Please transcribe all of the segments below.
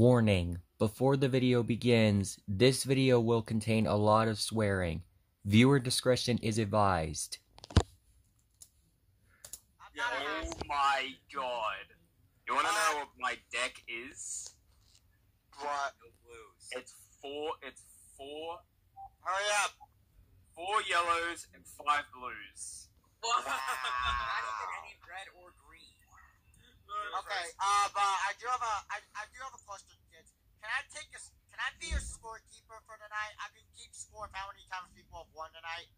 Warning: Before the video begins, this video will contain a lot of swearing. Viewer discretion is advised. I'm Yeah, not a oh my god. You wanna know what my deck is? What? It's four it's four Hurry up. four yellows and five blues. Not even any red or green. Okay, uh, but I do have a, I, I do have a question, kids. Can I take a, s- can I be your scorekeeper for tonight? I can keep score of how many times people have won tonight.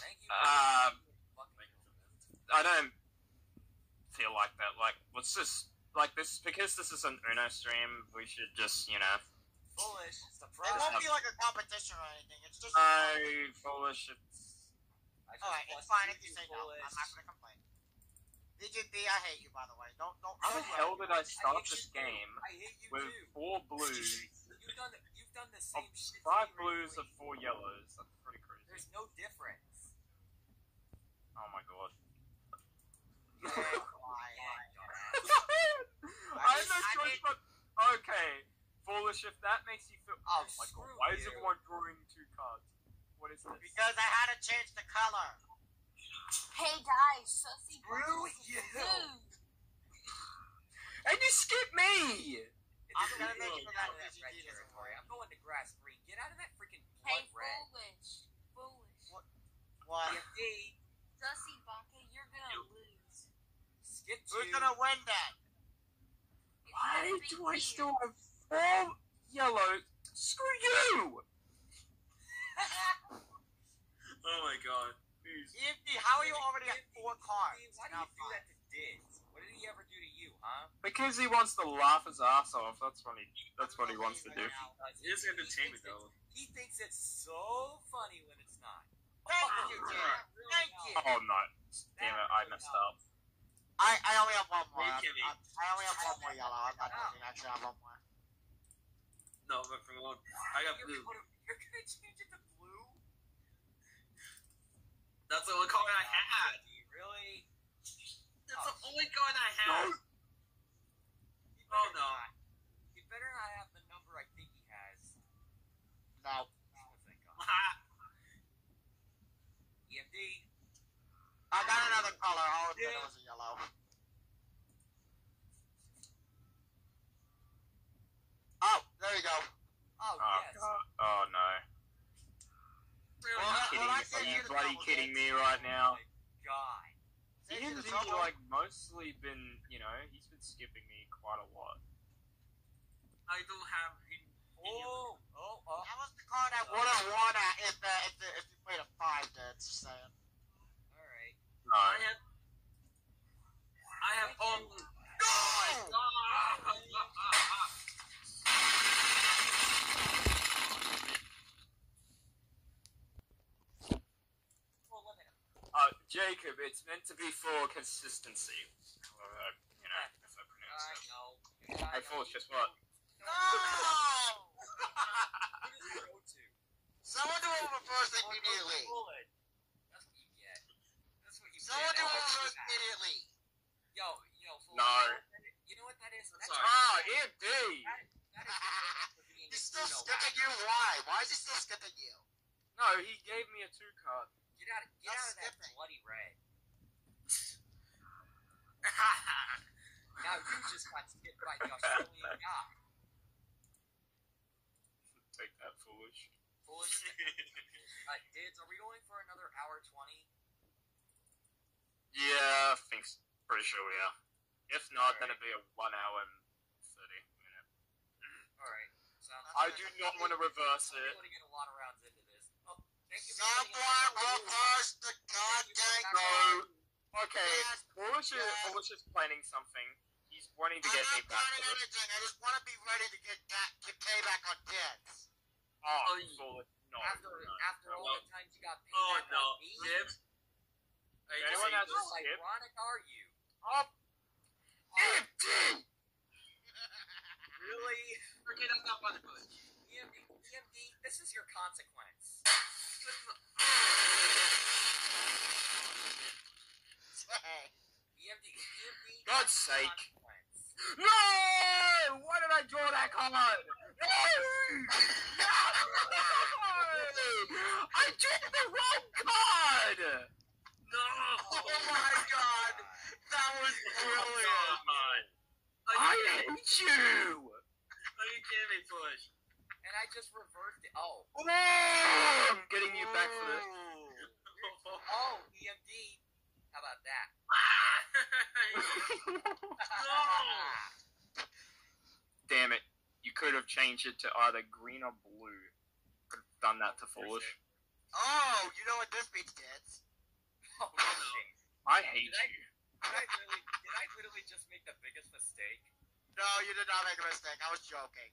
Thank you. Um, I don't feel like that. Like let's just like this because this is an Uno stream, we should just, you know foolish. It won't be like a competition or anything. It's just. I foolish it's Alright, it's fine if you two, say no. I'm not gonna complain. DJB, I hate you, by the way. Don't, don't. how the hell did I start this game I hate you with too. four blues You've done the, you've done the same shit. five blues of four yellows? That's pretty crazy. There's no difference. Oh my god. Yeah, why? Yeah, dumbass. I have no choice but okay. Foolish if that makes you feel Oh, oh my god, why is everyone drawing two cards? What is this? Because I had to change the color. Hey guys, sussy Screw Bros you. Dude, And you skip me! I'm gonna make it that out of that red territory. I'm going to grass green. Get out of that freaking hey red. foolish, foolish. What? What? DFD, Sussy Baka, you're gonna lose. skip Who's gonna win then? It's Why not a big do I still have four yellows? Screw you! Oh my god. EFD, how are you already at four cards? Why do Now you do that to Diz? What did he ever do to you, huh? Because he wants to laugh his ass off. That's what he. That's what he wants to do. It is entertainment, thinks though. He thinks it's so funny when it's not. Thank Oh, you, really? Really Thank not. you. Oh no! Damn it! I messed up. I, I only have one more. Hey, I'm- Kimmy. I'm- I only have one more yellow. I'm not joking. Actually, I have one more. No, but from alone. I got You're blue. you're gonna change it to blue? That's the only card I had. You really? That's oh, the only card I had. Oh, you Oh, no. not. You better not have the number I think he has. No. Oh, thank God. EMD. I got another color. All of it was a yellow. Oh, there you go. Oh, Oh yes. god! Oh no! Really? Well, Are you kidding, said are you you bloody kidding me right now? Oh my God. Save you Ian's like mostly been, you know, he's been skipping me quite a lot. I don't have him. Oh, oh, oh. That was the card I would have won at if, the, if, the, if you played a five, dead. Just saying. Alright. No. I have. I have oh all. No! We'll limit him. Uh, Jacob, it's meant to be for consistency. Uh, you know, if I pronounce I it. know. Hey, Foolish, guess what? No! Who does he? Someone do it reverse Or go to immediately. Bullet. That's what you get. That's what you Someone do it reverse immediately. Yo, yo, fool, No. You know what that is? That's That's all Ah, that, that is the difference for being a He's still skipping you. Why? Why is he still skipping you? No, he gave me a two card. Get out, get That's out of that skipping. bloody red. Now you just got skipped by the Australian guy. Take that, Foolish. Foolish. Uh, Dids, are we going for another hour 20? Yeah, I think s- pretty sure we are. If not, then it'd be a one hour and thirty minute. Alright. Sounds I do not want to reverse I'm it. able Someone know. reverse the goddamn No. card. Okay, Yes, Foolish is, yes. Is planning something. He's wanting to I'm get me not back. planning to it. anything. I just want to be ready to get that, get payback on kids. Oh, Oh, Foolish. No. After, no, after no. all the times you got paid Oh back no, on me, Dibs. I just Anyone hate has a this. how ironic are you? Oh, EMD! Really? Okay, that's not fun to put. EMD, EMD, this is your consequence. Hey. EMD, EMD. God's sake. No! Why did I draw that card? No! No! I drew the wrong card! No! Oh my god! That was brilliant! Are I hate you! are you kidding me, Push? And I just reversed it. Oh. I'm getting you back for this. Oh, EMD. How about that? Damn it. You could have changed it to uh, either green or blue. Could have done that to Foolish. Oh, you know what this beats, kids? Oh, shit. I hate Did I- you. Did I really, did I literally just make the biggest mistake? No, you did not make a mistake. I was joking.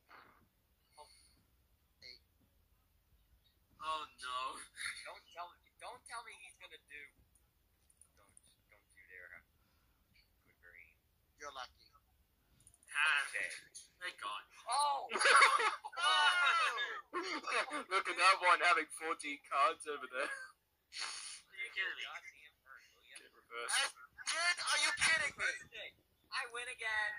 Oh no. Don't tell me. Don't tell me he's gonna do. Don't. Don't you dare. Good green. You're lucky. Ah, Okay. thank God. Oh. Look at that one having 14 cards over there. Are you kidding me? Goddamn hurt, will ya? Get reversed. Kid, are you kidding me? I win again.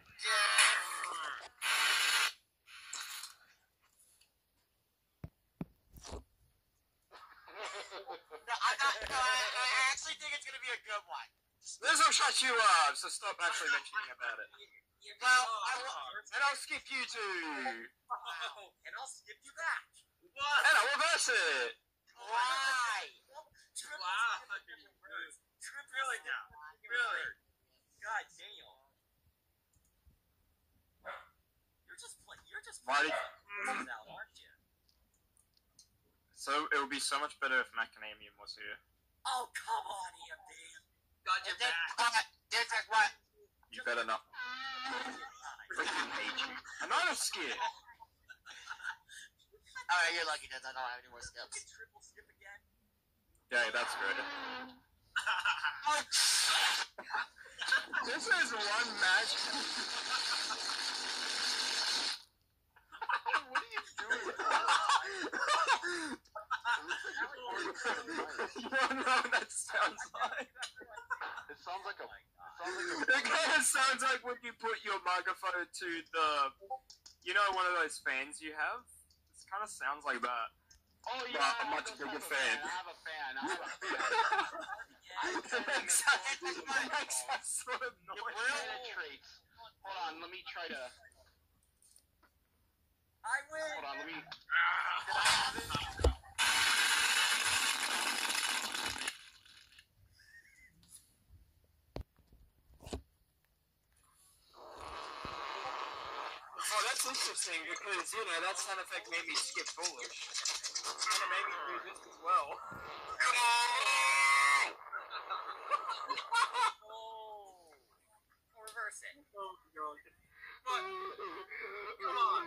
No, I, not, no, I, I actually think it's gonna be a good one. This will shut you up, so stop actually mentioning about it. Well, I will. And I'll skip you two. Oh, and I'll skip you back. What? And I'll reverse it. Why? Triple Wow. skip and reverse. Triple Really now? Really? God damn. You're just play. You're just Why playing did- out, aren't you? So it would be so much better if Macadamian was here. Oh come on, EMD. Got your This, back. uh, this is what. You better not. Freaking hate you. Another skip. Alright, you're lucky that I don't have any more skips. Triple skip again. Yeah, that's good. This is one match. what are you doing? you wanna know what that sounds like? It sounds like a. Oh It sounds like a. It kind of sounds like when you put your microphone to the, you know, one of those fans you have. It kind of sounds like that. Oh But yeah, a much bigger fan. I have a fan. I have a fan. it makes that, it makes that sort of It penetrates. Hold on, let me try to. I win. Hold on, let me. Oh, that's interesting because you know that sound effect made me skip foolish. Kind of made me do this as well. Oh. Reverse it. Oh god. What? Come on.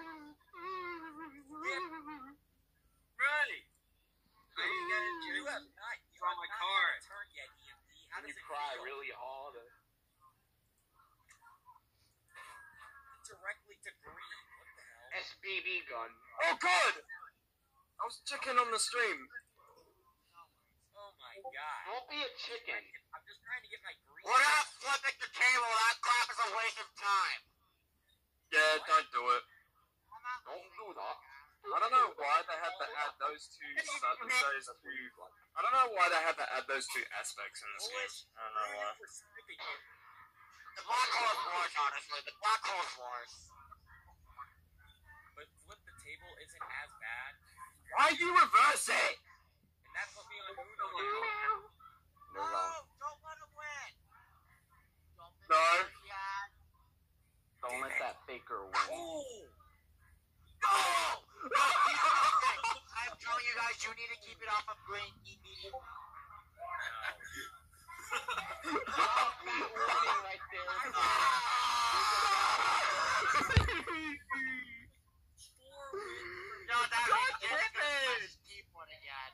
Really? Are you gonna do You it? have not. You Draw have my not card. had a turn yet, EMD. How Let me does it cry feel? really hard. Directly to green. What the hell? Gun. Oh god! I was checking on the stream. Oh my god. Don't be a chicken. I'm just trying to get my green. We're not flipping the table. That crap is a waste of time. Yeah, don't do it. Don't do that. I don't know why they had to add those two. su- Those two. I don't know why they had to add those two aspects in this game. I don't know why. for skipping it. The Black Horse Wars, honestly. The Black Horse Wars. But flip the table isn't as bad. Why you reverse it? And that put me on Uno. Oh. No, no. don't let him win. Don't No. Don't let that faker win. Oh! No! I'm telling you guys, you need to keep it off of green immediately. Stop that warning right there. Four wins. No, that God is damn it! deep one again.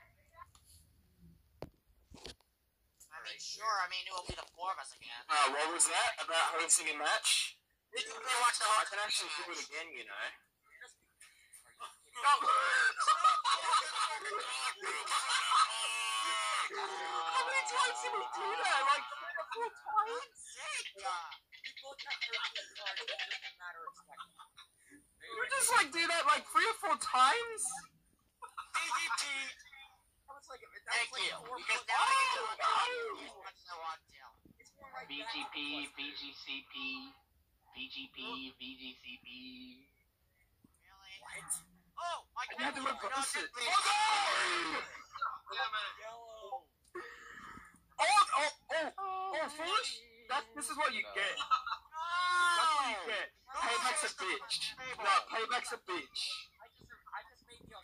I mean, sure. I mean, it will be the four of us again. Uh, what was that about hosting a match? Did you go watch the I can actually do it again, you know. How many times did we do that? Like three or four times? Sick. You look at 13 cards, it's just a matter of. You just like do that like three or four times. DDP, That was like, thank like you. four Because now I get to Oh, no. at you. What's tail? It's more like BGP, than it was- BGCP, BGP, BGCP. Really? What? Oh, my I had to God. reverse it. Oh Damn. Yellow. oh oh oh oh foolish. That this is what you No. get. That's what you No. get. Payback's a bitch. No, payback's a bitch. I just, I just made the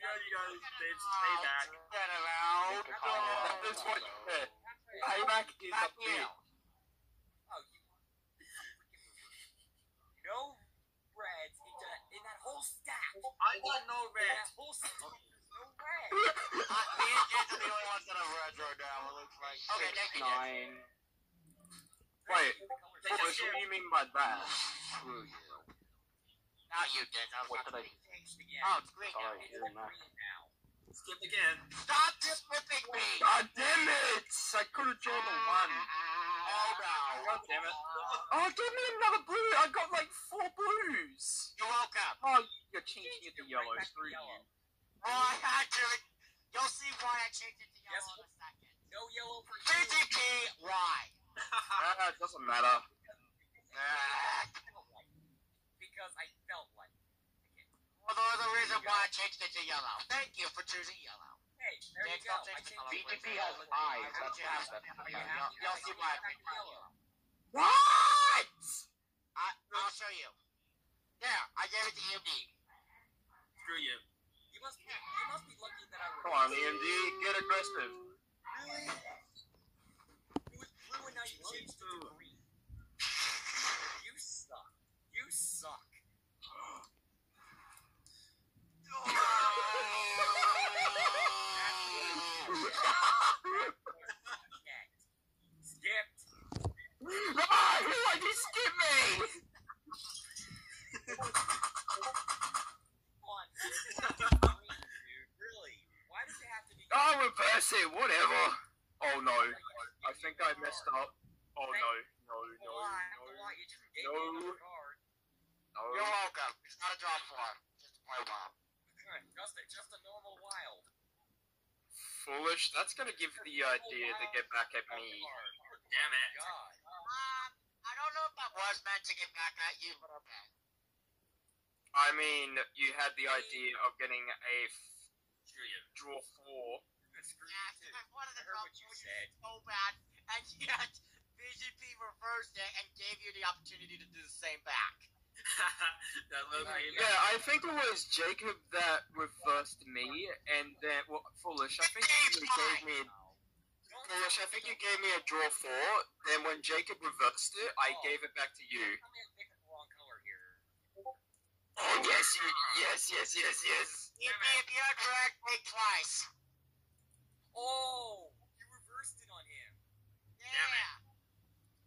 Australian you go, bitch. Payback. Get it out. Pick a. That is what you get. Payback is a Back bitch. Oh, you. No reds in that, in that whole stack. I got no In red. that whole stack, no red. Uh, me and Jake are the only ones that have red right now, it looks like. Okay, Six, thank you. nine. Wait, The colors- Foolish, what do you mean by that? Screw you. Not you, Dick. That was What not did I me. Changed again. Oh, it's green now. Sorry. It's you're not. green now. Skip again. Stop just whipping me! God damn it! I could have drawn a one. Oh, no. God damn it. Oh, give me another blue. I got like four blues. You're welcome. Oh, you're changing it to yellow. back to Screw yellow. you. Oh, I had to. You'll see why I changed it to Yes. yellow in a second. No yellow for you. BGP, why? Ah, it doesn't matter. Ah. Because I felt like. Well, there's a reason why I changed it to yellow. Thank you for choosing yellow. Hey, there you go. I changed. BGP has eyes. That's what Yeah, you'll- you'll see why I picked. What? I, I'll show you. There, I gave it to E EMD. Screw you. You must be, you must be lucky that I was. Come on, EMD, get aggressive. Really? It was blue and now you changed to green. You suck. You suck. Skipped. Skipped. Ah, why did you skip me? Come on. green, dude. Really? Why does it have to be I'll reverse it, whatever. Oh no, I think I messed up. Oh no, no, no, Why? no, Why? You just gave no. me another card. You're welcome. It's not a draw form. Just to play well. Just a, just a normal wild. Foolish, that's gonna give the idea to get back at me. Damn it. Oh God. Um, I don't know if that was meant to get back at you, but okay. I mean, you had the idea of getting a f- draw four. Screw Yeah, you too. I wanted to I heard draw what you for said. so bad, and yet BGP reversed it and gave you the opportunity to do the same back. that little Right, payback. Yeah, I think it was Jacob that reversed me, and then well, foolish. I think you gave me. Don't I think you gave me a draw four. Then when Jacob reversed it, I oh. gave it back to you. I'm picking the wrong color here. Oh yes, you, yes, yes, yes, yes. If, if you're correct, make twice. Oh, you reversed it on him. Yeah. Damn it.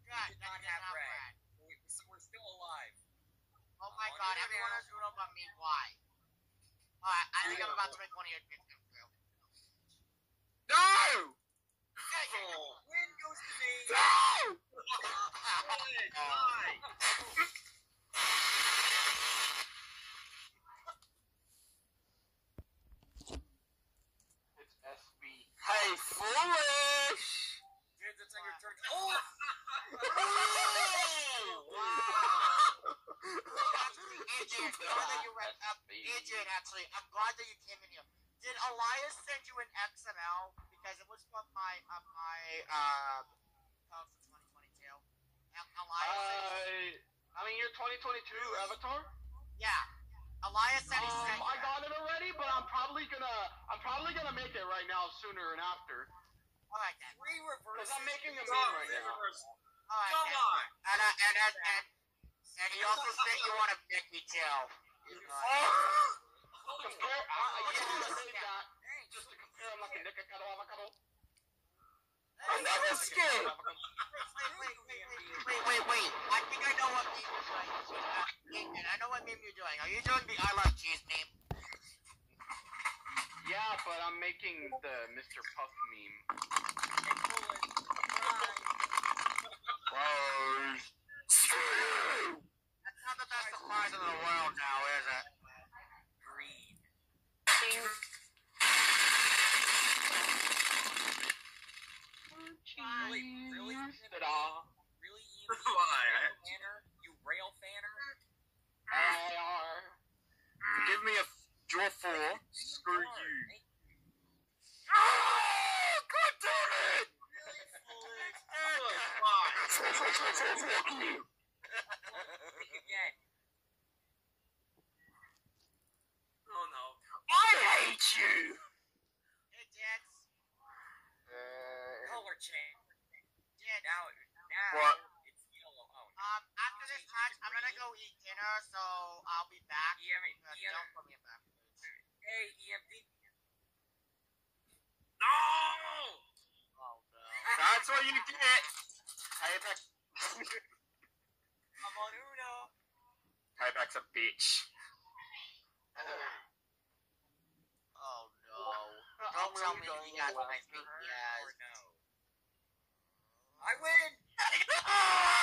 Good. Did that not have red. red. We, so we're still alive. Oh my On god, everyone down. has Uno but me. Why? Alright, I think I'm about to make one of your picks come through. No! Oh. Win goes to me. No! Die. It's SB. Hey, foolish! Dude, that's on your turn. Oh! Actually, Adrian, now that you read up, Adrian, actually, I'm glad that you came in here. Did Elias send you an XML? Because it was from my, uh, my, uh, code for 2022. Um, Elias sent Uh, I mean, you're 2022 Avatar. Yeah. Elias said he sent Um, I got it already, but I'm probably gonna, I'm probably gonna make it right now, sooner and after. Alright then. Three reverses. Because I'm making a Come meme on, right now. Alright Come then. on. And, uh, and, and, and, and he also said you want to make me tell. Compare, I, I yeah, I say that just to compare him like a Nikocado Avocado. I'm never scared! Wait, wait, wait, wait, wait, wait, wait. I think I know what Meme, I know what meme you're doing. Are you doing the I love cheese meme? Yeah, but I'm making the Mr. Puff meme. Close. That's not the best supplies in the world now, is it? Green. Really, really, really, really, really, really, really, really, Give me a f- draw four. Screw you. Oh, God damn it! Think. Oh no. I hate you! Hey, Dance. Color uh, change. Dance. Now, now What? it's yellow. Oh, no. Um, after this match, I'm gonna go eat dinner, so I'll be back. EM, Uh, EM, Don't put me in backwards. hey, EMP. No! Oh no. That's what you get! Payback. I'm on Uno. Payback's a bitch. Oh no. Don't tell me going you got to my laugh. big Or yes. no. I win.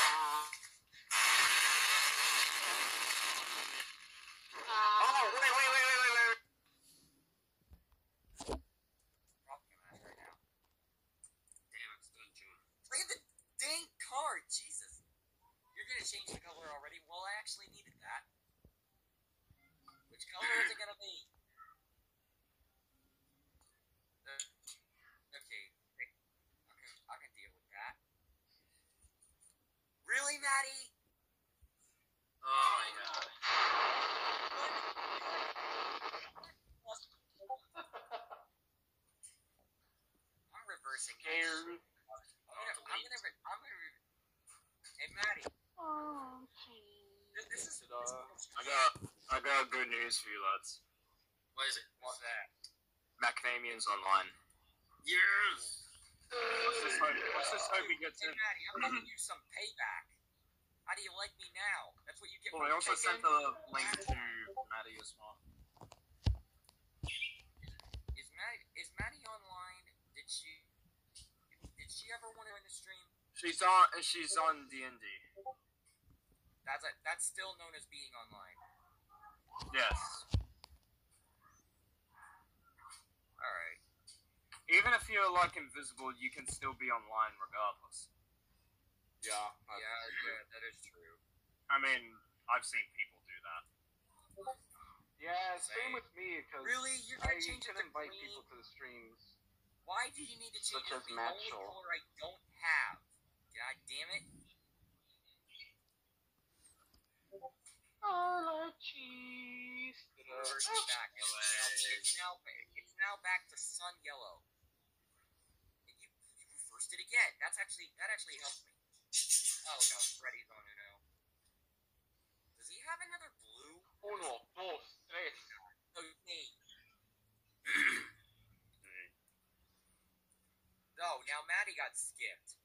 Oh, wait, wait, wait, wait, wait, wait. Dropping a match right now. Damn, it's done, June. Play the dang card, Jesus. You're gonna change the color already? Well, I actually needed that. Which color is it gonna be? Uh, okay, pick. I can, I can deal with that. Really, Maddie? Oh my god. I'm reversing. this. Scared. I'm gonna, I'm gonna, re- I'm gonna. Re- hey, Maddie. This, this is. This is I got, I got good news for you lads. What is it? What's that? Macadamian's online. Yes! Let's just hope, let's just hope he gets Hey, in. Maddie, I'm giving you some payback. How do you like me now? That's what you get. Well, for I also taking- sent the link to Maddie as well. Is Maddie is Maddie online? Did she did she ever want to in the stream? She's on, she's on D&D. That's a, that's still known as being online. Yes. All right. Even if you're like invisible, you can still be online regardless. Yeah. Yeah, yeah, that is true. I mean, I've seen people do that. Yeah, same with me, because Really, you're gonna change it can to invite green? people to the streams. Why do you need to change Such it as to the Matt only Shaw. color I don't have? God damn it! I cheese. Reverse it back. It's now, it's now now back to sun yellow. You, you reversed it again. That's actually that actually helped me. Oh no, Freddy's on Uno. Does he have another blue? Uno, dos, tres. Okay. oh, now Maddie got skipped.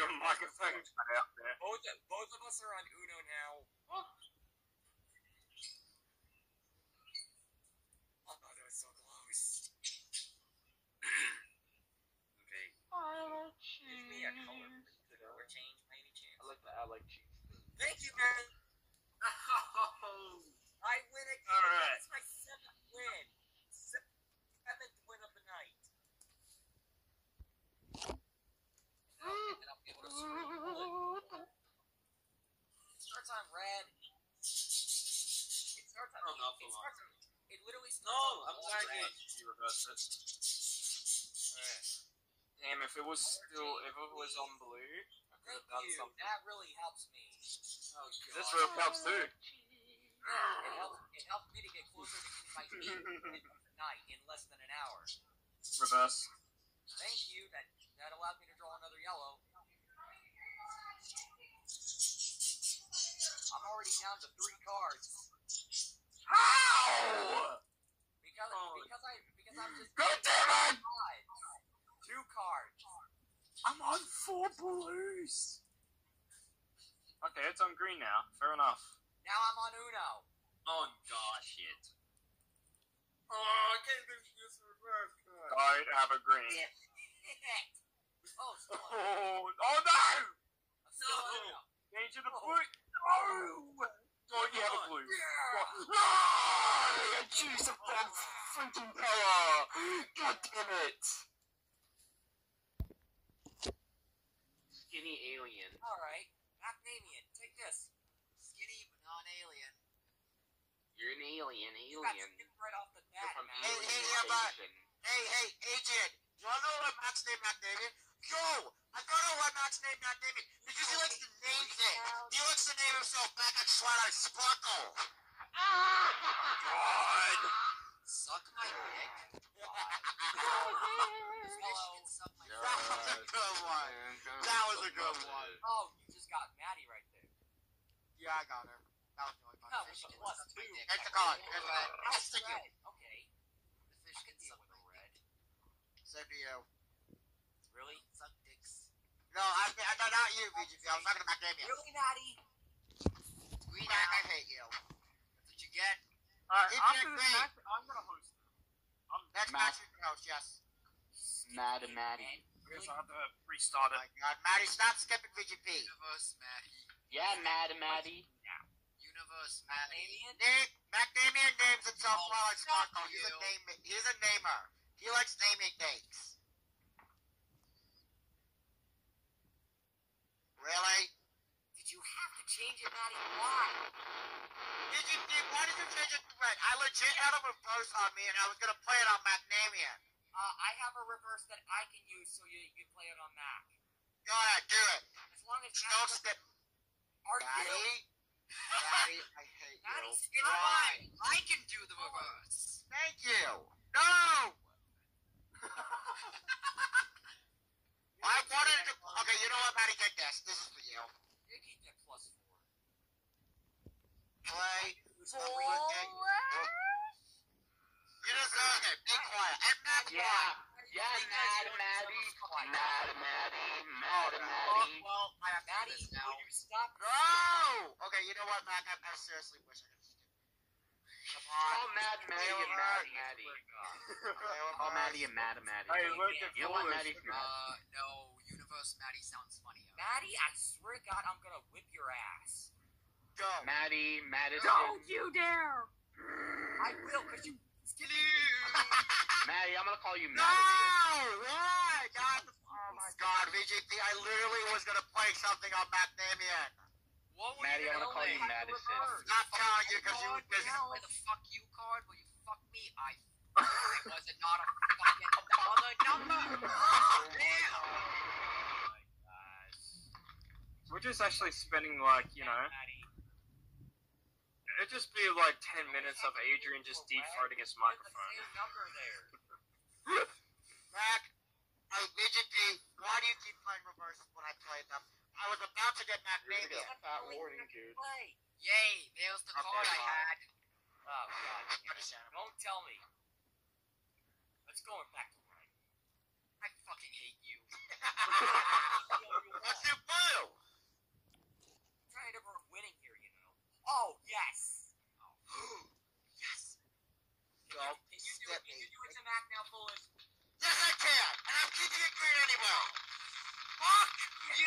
Your microphone's cut out there. Both, both of us are on Uno now. Oh, oh that was so close. Okay. I like Give me a color. color change by any chance? I like the I like cheese. Thank you, man. Oh, I win again. All right. That's my seventh win. Seventh win of the night. And I'll, and I'll be able to scream bullet. It starts on red. It starts on. Oh, no, it come starts on. It literally starts No, on I'm one lagging. red. It. Damn, if it was still, if it was on blue, I could have done something. That really helps me. oh This god. real helps too. It helps. It helps me to get closer to getting my eighth win night in less than an hour. Reverse. Thank you. That that allowed me to draw another yellow. I'm already down to I'm on four blues. Okay, it's on green now. Fair enough. Now I'm on Uno. Oh gosh, shit. Oh, I can't do this in reverse. God. Alright, have a green. Oh, oh, oh, no! No! Change to the oh. blue. No! Oh, oh, you have a blue. Yeah. No! I choose the freaking power. God damn it! Skinny alien. Alright, Macnamian, take this. Skinny but non-alien. You're an alien, alien. skipped right off the bat, from. Hey, alien hey, yeah, but- Hey, hey, agent. Do you know what Max named McDavid? Yo, I don't know why Max named McDavid because he likes to name things. He likes to name himself back at Twilight Sparkle. Ah! God! Suck my dick. Hello. Suck my Yeah. That was a good one. That was a good one. Oh, you just got Maddie right there. Yeah, I got her. That was the only one. Fish it's can plus suck my two. dick. Here's the card. Here's the red. I'll stick you. Red. Okay. The fish can suck with my a red. dick. So do you. Really? Suck dicks. No, I, I no, not you, VGP. I was talking to Macadamia. Really, Maddie? Green Eye, I hate you. That's what you get. Alright, If after you're this match, I'm gonna host it. I'm Next Matt. match is host, yes. Mad Maddie. because I have to restart Oh it. my god. Maddie, stop skipping VGP. Universe Maddie. Yeah, Mad Maddie. Universe Maddie. Macnamian? Nick, Macadamia names himself Oh, Twilight fuck Sparkle. He's a name. He's a namer. He likes naming things. Really? Did you have to change it, Maddie? Why? Did you, did, why did you change it to red? I legit had a reverse on me and I was gonna play it on Macnamia. Uh, I have a reverse that I can use so you, you can play it on Mac. Go ahead, do it. As long as don't Maddie... skip. Are you? Maddie? Maddie, I hate Maddie, you. Why? I can do the reverse. Thank you. No! I wanted to. Okay, you know what, Maddie? Take this. This is for you. You can get plus four. Play. Four? You deserve it. Be quiet. And Matt, Yeah. quiet. Yeah, Mad Maddie. Mad Maddie. Mad Maddie. Well, I have to do Maddie, this now. will you stop? No! Okay, you know what, Matt? I, I seriously wish I could just. Come on. Oh, Mad Maddie and Mad Maddie. Oh, Maddie and Mad Maddie. Hey, look at You know what, foolish. Maddie? Uh, no. Universe Maddie sounds funnier. Maddie, I swear to God, I'm gonna whip your ass. Go. Maddie, Madison. you dare! I will, because you skipping me. Maddie, I'm gonna call you No! Madison. Why? God, oh my God, VGP! I literally was gonna play something on Macnamian. What were Maddie, you I'm gonna call play? you Madison. Not oh telling you because you were busy. Play the fuck you card where you fuck me. I was it not a fucking other number. Damn. Oh we're just actually spending like, you know, it'd just be like 10 minutes of Adrian just deep throating his microphone. number there. Mac, I VGP. Why do you keep playing reverses when I play them? I was about to get Macnamian. Fat warning, dude. Yay! There's the Okay, card I had. Oh god. Don't tell me. Let's go back to right. I fucking hate you. What's What's your boo? trying to we're winning here, you know. Oh yes. yes. Can Go you, can you do it? step Can me. you do it to Mac now, Bullish? Yes, I can. And I'm keeping it green anyway. Fuck you.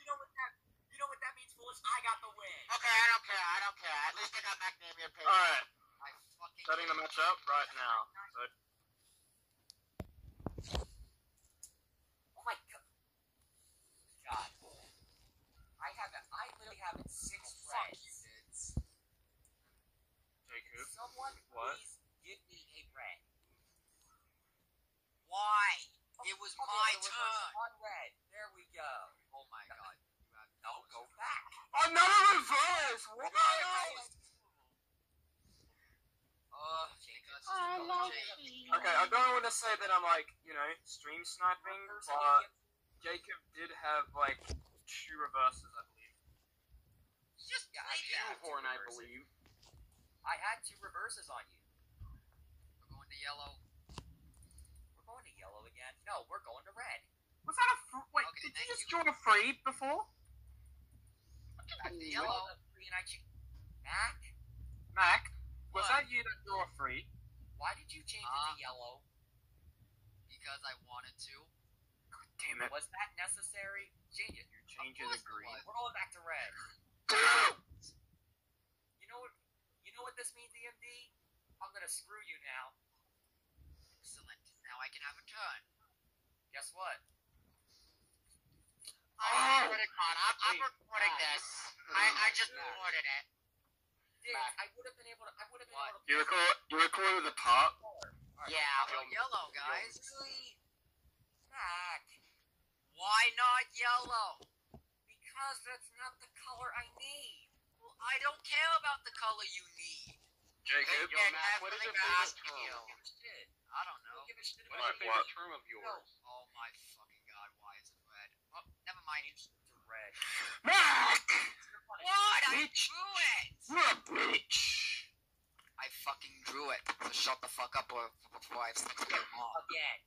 You know what that? You know what that means, Bullish? I got the win. Okay, I don't care. I don't care. At least I got Macnamian paid. Alright, I fucking setting the match up right now. So, Oh my god. God. I have it. I literally have it six Fuck reds. you, dudes. Jacob. Someone What? please give me a red. Why? It was Okay, my the reverse turn. On red. There we go. Oh my god. You have No, go back. Another reverse! What? Oh, I love Okay, I don't want to say that I'm like, you know, stream sniping, but Jacob did have like two reverses, I believe. Just yeah, I had two Shoehorn, I reverses. believe. I had two reverses on you. We're going to yellow. We're going to yellow again. No, we're going to red. Was that a fr- wait? Okay, did you just you. join a free before? Back to yellow. going to green. I ch- Mac, Mac, was What? that you that drew a free? why did you change it Uh, to yellow? Because I wanted to. God damn it! Was that necessary? Change it. You're changing course the it green. was. We're going back to red. You know what? You know what this means, EMD? I'm gonna screw you now. Excellent. Now I can have a turn. Guess what? I'm recording, Con. I'm, I'm Wait, recording Matt. this. I, I just Matt. recorded it. Dick, Mac. I would have been able to. I would have been What? able to. You record you recorded the part? Yeah, Yum. yellow, guys. Really? Mac. Why not yellow? Because that's not the color I need. Well, I don't care about the color you need. Jacob? Yo, Yeah, Mac, Mac, what is your favorite ask term? you. Don't give a shit. I don't know. Don't give a shit What about is your favorite term of yours? Oh my fucking god, why is it red? Oh, never mind. It's red. Mac! What? I drew it! You're a bitch! I fucking drew it. So shut the fuck up or before I stick to your mom. Again.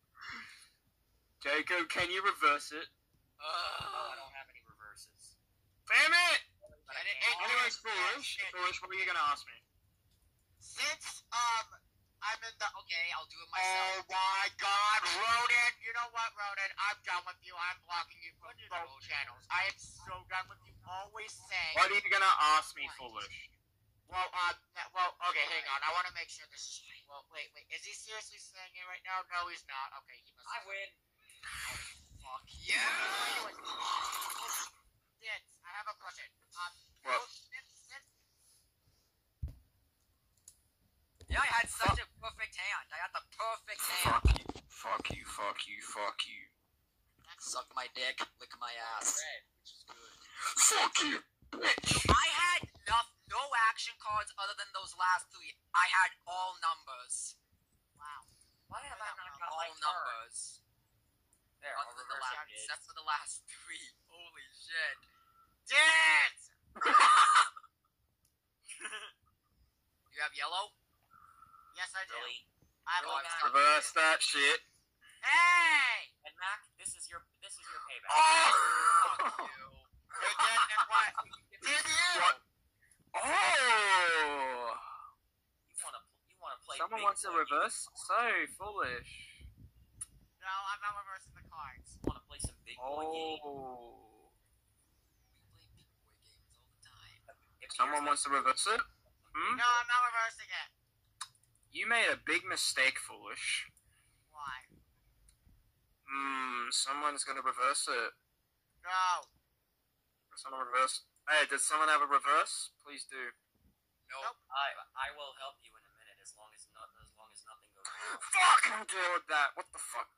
Jacob, can you reverse it? Oh, I don't have any reverses. Damn it! But I And it- can. it- Anyways, foolish. Foolish, what are you gonna ask me? Since, um, I'm in the. Okay, I'll do it Oh my god, Ronan! You know what, Ronan? I'm done with you. I'm blocking you from both channels. I am so done with you always saying. What are you gonna ask me, foolish? Well, uh, well, okay, hang on. I want to make sure this is. Well, wait, wait. Is he seriously saying it right now? No, he's not. Okay, he must. I win. Fuck you! Dits, I have a question. Um, What? since- since- Yeah, I had such a perfect hand. I had the perfect hand. Fuck you. Fuck you, fuck you, fuck you. Suck my dick, lick my ass. Red, which is good. Fuck you, bitch! I had no, no action cards other than those last three. I had all numbers. Wow. Why have I not got all my card? numbers. There, Other I'll than the last, except for the last three. Holy shit. Dance! you have yellow? Yes, I do. Really? I have Really, one Matt? Reverse that shit. Hey! And Mac, this is your this is your payback. Fuck you. You did and what? Did you? What? Oh! You wanna you wanna play? Someone big wants to reverse? So foolish. No, I'm not reversing the cards. You wanna play some big boy games? Oh. We play big boy games all the time. If Someone wants to reverse it? Hmm? No, I'm not reversing it. You made a big mistake, foolish. Why? Hmm, someone's gonna reverse it. No. Someone reverse. Hey, does someone have a reverse? Please do. Nope. I I will help you in a minute as long as not as long as nothing goes wrong. Fuck, I'm deal with that. What the fuck?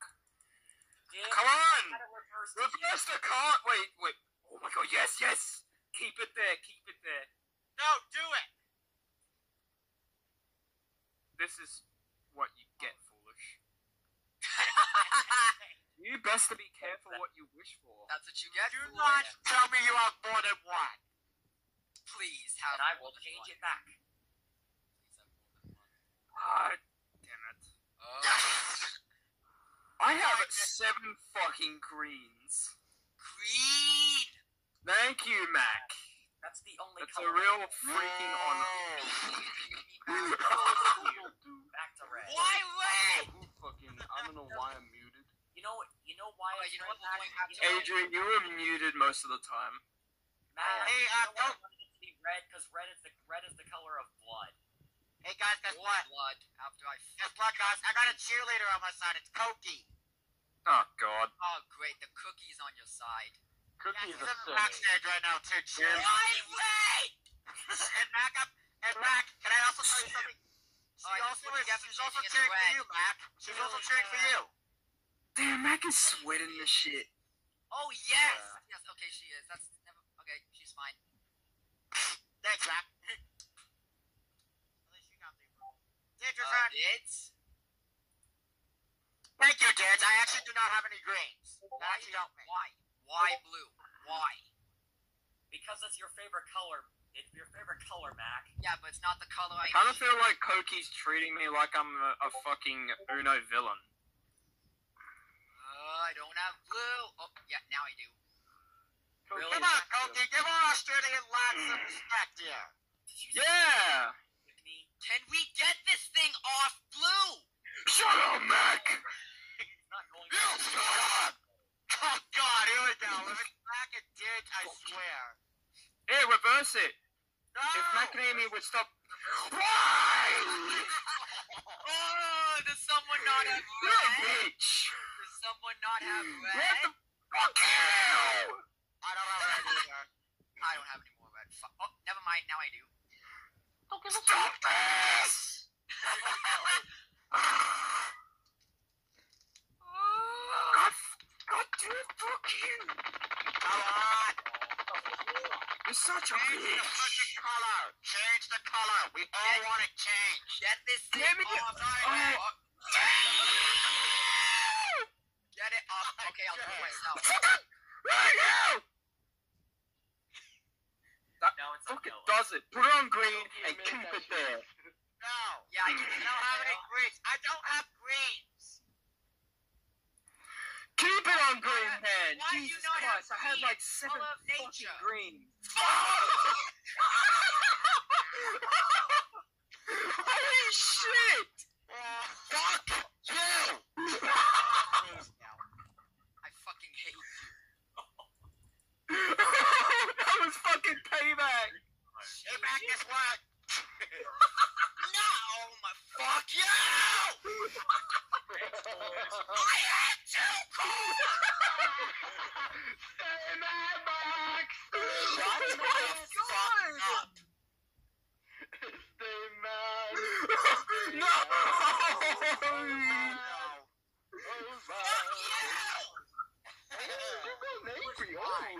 Dick, Come on! reverse the Reverse the card! Wait, wait. Oh my god, yes, yes! Keep it there, keep it there. No, do it. This is what you get, foolish. You best to be careful what you wish for. That's what you get. Do Foolish. not tell me you have more than one. Please have. and I will change one. it back. Please have more than one. Ah, damn it. Oh. I have seven fucking greens. Green. Thank you, Mac. That's the only That's a real freaking on. Back to red. Why red? Who fucking? I don't know why I'm muted. You know? You know why? Oh, it's you know red, what, we're Mac? going back You know- Adrian, you were muted most of the time. Mac, Hey, you uh, know why I don't- wanted it to be red? Because red is the red is the color of blood. Hey guys, guess what? Blood. After I guess what, guys? I got a cheerleader on my side. It's Koki. Oh god. Oh, great. The cookie's on your side. Cookies yeah, he's silly. backstage right now too. Yeah. Wait, wait. and Mac, up, and Mac, can I also tell you something? She Oh, also is. She's also changing it to cheering for you, Mac. She's also cheering for you. Damn, Mac is sweating the shit. Oh yes. Yeah. Yes. Okay, she is. That's never. Okay, she's fine. Thanks, Mac. At least you got the role. Did your uh, friend? Dids? Thank you, Dids. I actually do not have any greens. That actually helped me. Why? Why blue? Why? Because it's your favorite color. It's your favorite color, Mac. Yeah, but it's not the color I I kind of feel like Koki's treating me like I'm a, a fucking Uno villain. Uh, I don't have blue. Oh, yeah, now I do. Really? Come on, Koki. Give our Australian lad some respect here. Did Yeah! Can we get this thing off blue? Shut up, Mac! It's not going You shut up! Oh God, here we go. If it's back at Dids, I swear. Here, reverse it. No. If Macanemi would stop. Why? Oh, does someone not have You're a red? bitch. Does someone not have red? What the fuck you? I don't have red either. I don't have any more red. Fu oh, never mind. Now I do. Stop this! God, God, dude, fucking. Come on. You're such a Change the fucking color. Change the color. We all want it changed. Get this thing Damn it, you- off. Oh. Get it off. Okay, I'll do it myself. Right now! Now it's Fucking yellow. does it. Put it on green and keep it there. No. Yeah, I can I don't have any greens. I don't have greens. Keep it on green, man. Why do you Jesus Christ, I had like seven fucking nature. green. Holy shit! Fuck you! I fucking hate you. that was fucking payback. Get back this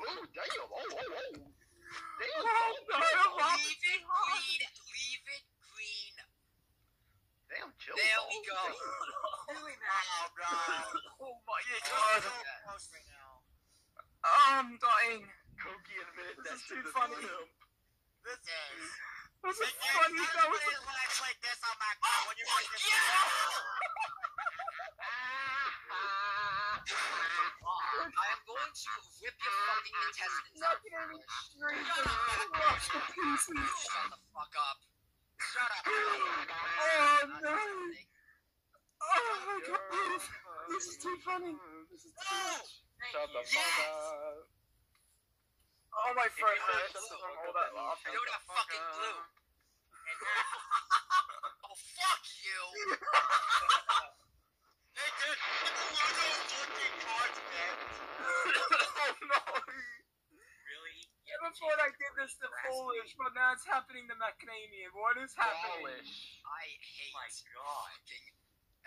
Oh, oh, damn. Oh, oh, oh. Damn. Leave it green. Leave it green. Damn, chill. There we go. Oh, God. Oh my god. so right now. I'm dying. Koki admitted This shit too funny. him. This is. Was It it is funny? That was when I played this on my phone. When you play this I am going to rip your fucking intestines out. straight across the pieces. Shut the fuck up. Shut up. Oh no. Oh my god. This is too funny. This is too much. Shut the Yes! up. Oh, my throat hurts So- from all that laughing. Go to fucking blue. Oh, fuck you. Hey, dude, it's one of those fucking cards, man. oh no! Really? Yeah, before I did this to Foolish, but now it's happening to Macadamia. What is happening? I hate my God. fucking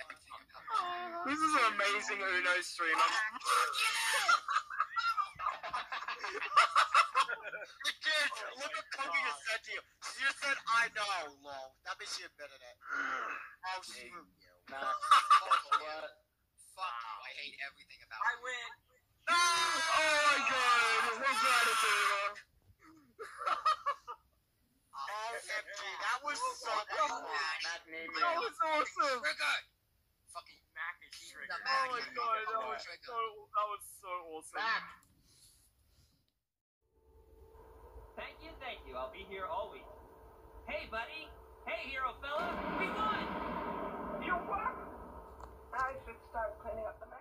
everything oh, This is an amazing Uno stream. I'm You did. Look what Kogi just said to you. She just said, I know, lol. That means she admitted it. Oh, screw you. Fuck you. Fuck you. I hate everything about I you. win. Ah, oh my god. Who's gratitude? OMG, that was so That fun. is That was awesome. Trigger. Fucking Mac is The triggered. Oh my god, that was so that was so awesome. Thank you, thank you. I'll be here all week. Hey, buddy. Hey, hero fella. We won. I should start cleaning up the mess.